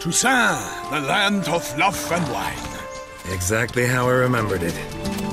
Toussaint, the land of love and wine. Exactly how I remembered it.